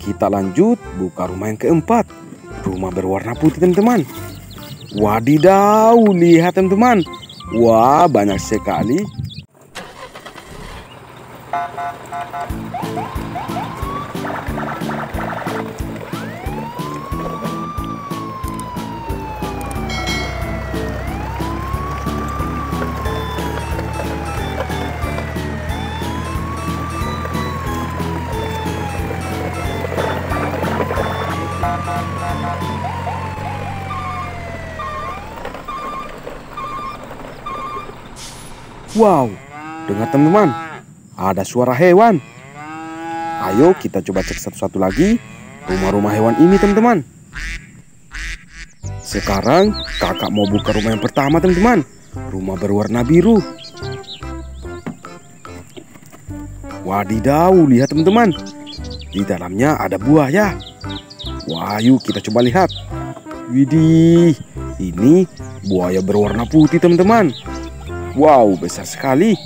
kita lanjut buka rumah yang keempat. Rumah berwarna putih teman-teman. Wadidaw, lihat teman-teman. Wah, banyak sekali. Wow, dengar teman-teman, ada suara hewan. Ayo kita coba cek satu-satu lagi rumah-rumah hewan ini teman-teman. Sekarang kakak mau buka rumah yang pertama teman-teman. Rumah berwarna biru. Wadidaw, lihat teman-teman. Di dalamnya ada buaya. Wah, yuk kita coba lihat. Widih, ini buaya berwarna putih teman-teman. Wow, besar sekali.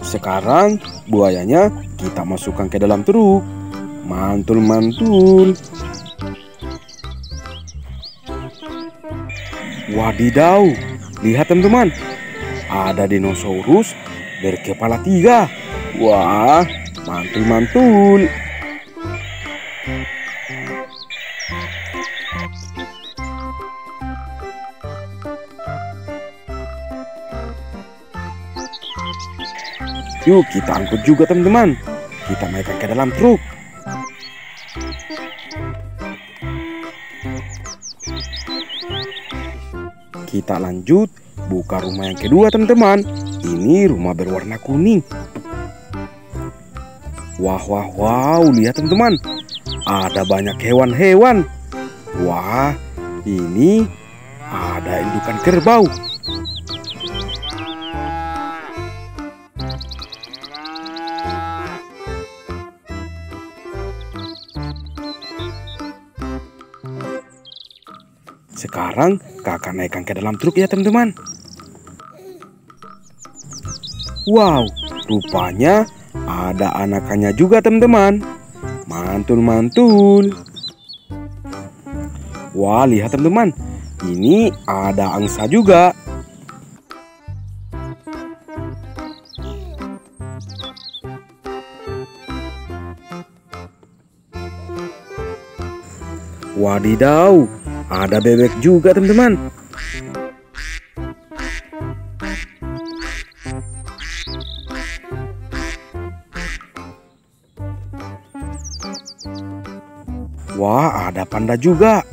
Sekarang buayanya kita masukkan ke dalam truk. Mantul-mantul. Wadidaw, lihat teman-teman. Ada dinosaurus berkepala tiga. Wah, mantul-mantul. Yuk kita angkut juga teman-teman. Kita naikkan ke dalam truk. Kita lanjut buka rumah yang kedua teman-teman. Ini rumah berwarna kuning. Wah wah wow, lihat teman-teman. Ada banyak hewan-hewan. Wah, ini ada indukan kerbau. Sekarang kakak naikkan ke dalam truk ya teman-teman. Wow, rupanya ada anakannya juga teman-teman. Mantul-mantul. Wah, lihat teman-teman. Ini ada angsa juga. Wadidaw, ada bebek juga teman-teman. Wah, ada panda juga.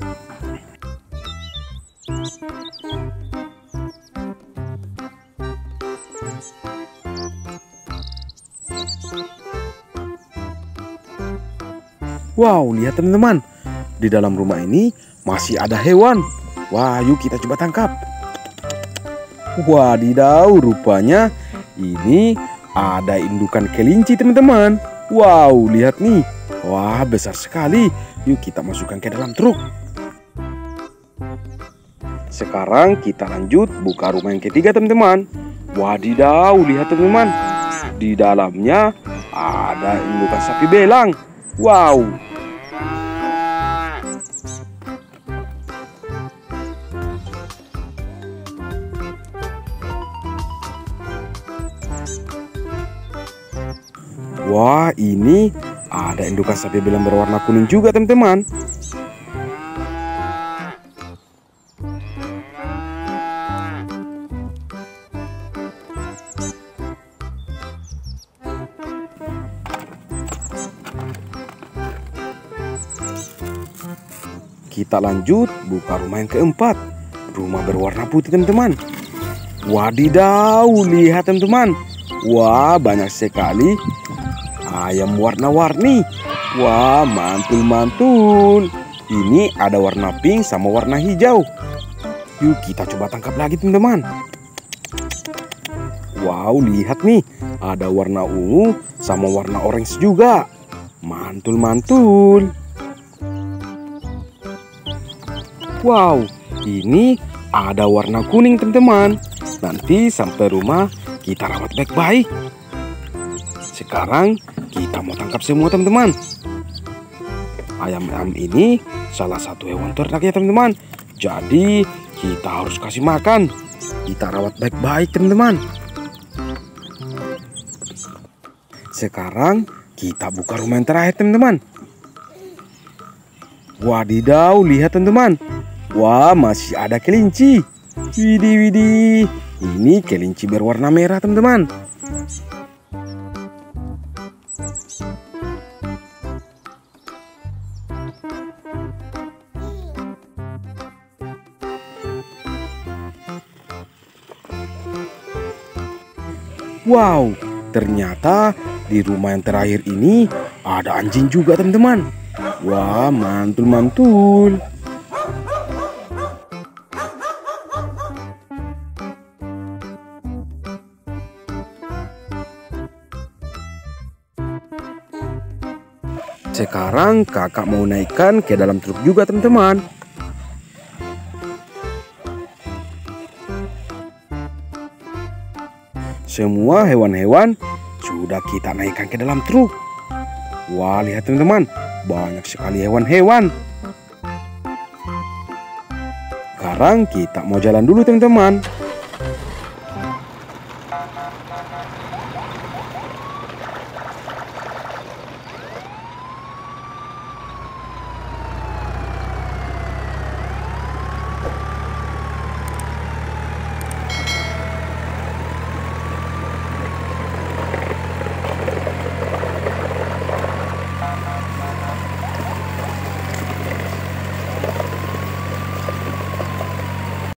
Wow, lihat teman-teman. Di dalam rumah ini masih ada hewan. Wah, yuk kita coba tangkap. Wadidaw, rupanya ini ada indukan kelinci teman-teman. Wow, lihat nih. Wah, besar sekali. Yuk kita masukkan ke dalam truk. Sekarang kita lanjut buka rumah yang ketiga teman-teman. Wadidaw, lihat teman-teman. Di dalamnya ada indukan sapi belang. Wow, Wah, ini ada indukan sapi belang berwarna kuning juga, teman-teman. Kita lanjut buka rumah yang keempat. Rumah berwarna putih, teman-teman. Wadidaw, lihat teman-teman. Wah, banyak sekali ayam warna-warni. Wah, mantul-mantul. Ini ada warna pink sama warna hijau. Yuk kita coba tangkap lagi teman-teman. Wow, lihat nih. Ada warna ungu sama warna orange juga. Mantul-mantul. Wow, Ini ada warna kuning teman-teman. Nanti sampai rumah kita rawat baik-baik. Sekarang kita mau tangkap semua teman-teman. Ayam-ayam ini salah satu hewan ternak ya teman-teman. Jadi kita harus kasih makan. Kita rawat baik-baik teman-teman. Sekarang kita buka rumah yang terakhir teman-teman. Wadidaw, lihat teman-teman. Wah, masih ada kelinci. Widih. Ini kelinci berwarna merah teman-teman. Wow, ternyata di rumah yang terakhir ini ada anjing juga teman-teman. Wah, mantul-mantul. Sekarang kakak mau naikkan ke dalam truk juga teman-teman. Semua hewan-hewan sudah kita naikkan ke dalam truk. Wah lihat teman-teman, banyak sekali hewan-hewan. Sekarang kita mau jalan dulu teman-teman.